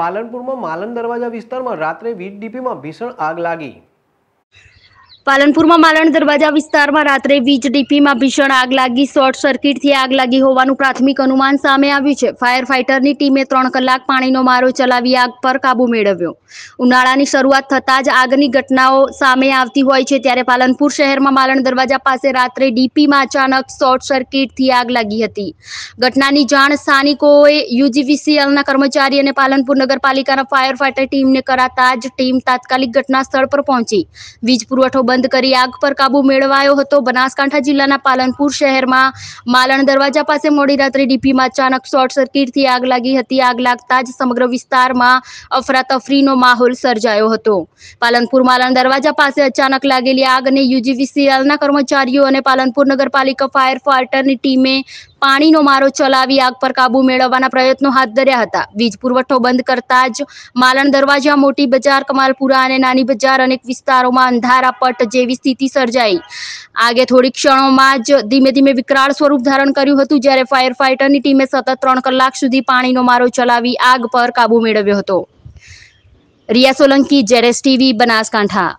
પાલનપુરમાં માલન દરવાજા વિસ્તારમાં રાત્રે વીજ ડીપીમાં ભીષણ આગ લાગી. પાલનપુરમાં માલણ દરવાજા વિસ્તારમાં રાત્રે વીજ ડીપીમાં ભીષણ આગ લાગી, શોર્ટ સર્કિટથી આગ લાગી હોવાનું પ્રાથમિક અનુમાન સામે આવ્યું છે. ફાયર ફાઇટરની ટીમે ત્રણ કલાક પાણીનો મારો ચલાવી આગ પર કાબુ મેળવ્યો. ઉનાળાની શરૂઆત થતાં જ આગની ઘટનાઓ સામે આવતી હોય છે ત્યારે પાલનપુર શહેરમાં માલણ દરવાજા પાસે રાત્રે ડીપીમાં અચાનક શોર્ટ સર્કિટથી આગ લાગી હતી. ઘટનાની જાણ સ્થાનિકોએ યુજીવીસીએલના કર્મચારી અને પાલનપુર નગરપાલિકાના ફાયર ફાઇટર ટીમને કરાતા જ ટીમ તાત્કાલિક ઘટના સ્થળ પર પહોંચી. વીજ પુરવઠો બંધ કરી આગ પર કાબુ મેળવાયો હતો. બનાસકાંઠા જિલ્લાના પાલનપુર શહેરમાં માલણ દરવાજા પાસે મોડી રાત્રે ડીપીમાં અચાનક શોર્ટ સર્કિટથી આગ લાગી હતી. આગ લાગતા જ સમગ્ર વિસ્તારમાં અફરાતફરીનો માહોલ સર્જાયો હતો. પાલનપુર માલણ દરવાજા પાસે અચાનક લાગેલી આગને યુજીવીસીએલના કર્મચારીઓ અને પાલનપુર નગરપાલિકા ફાયર ફાઈટરની ટીમે પાણીનો મારો ચલાવી આગ પર કાબુ મેળવવાના પ્રયત્નો હાથ ધર્યા હતા. વીજ પુરવઠો બંધ કરતા જ માલણ દરવાજા, મોટી બજાર, કમાલપુરા અને નાની બજાર અનેક વિસ્તારોમાં અંધારા, પટ જેવી સ્થિતિ સર્જાઈ. આગે થોડી ક્ષણોમાં જ ધીમે ધીમે વિકરાળ સ્વરૂપ ધારણ કર્યું હતું, જ્યારે ફાયર ફાઇટરની ટીમે સતત ત્રણ કલાક સુધી પાણીનો મારો ચલાવી આગ પર કાબુ મેળવ્યો હતો. રિયા સોલંકી, જેરેસ ટીવી, બનાસકાંઠા.